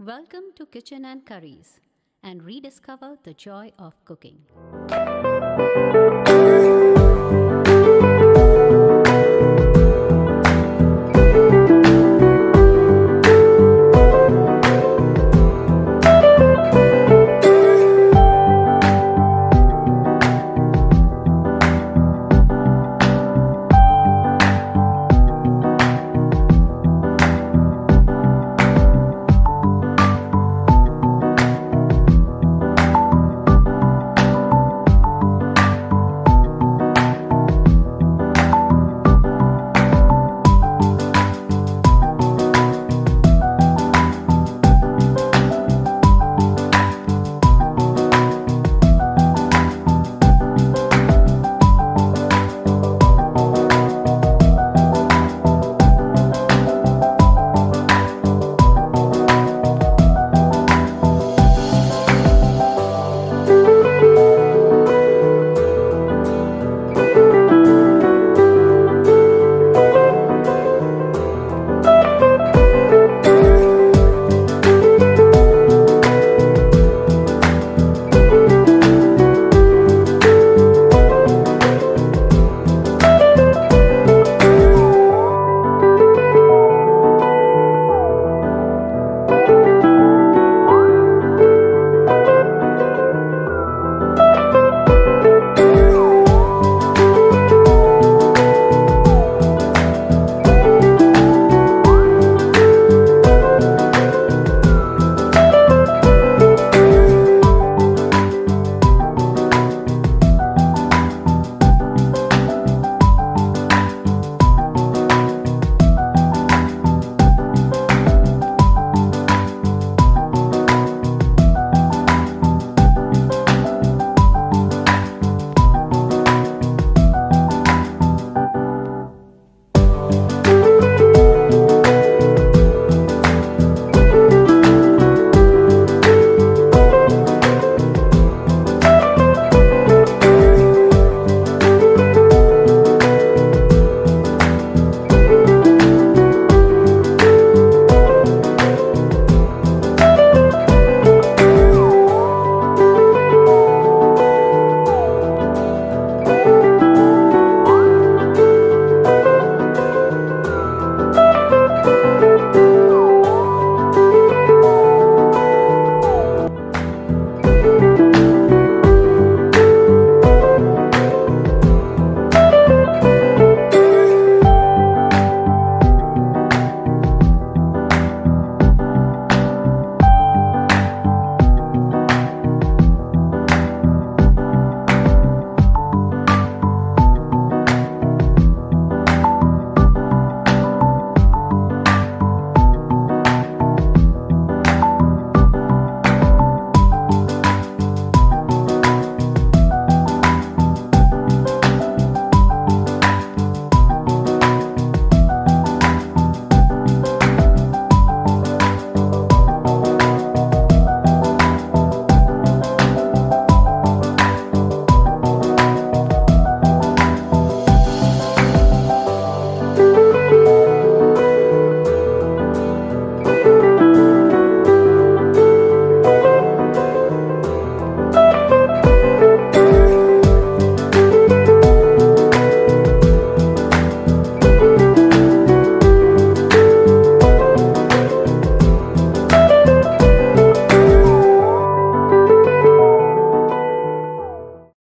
Welcome to Kitchen and Curries and rediscover the joy of cooking.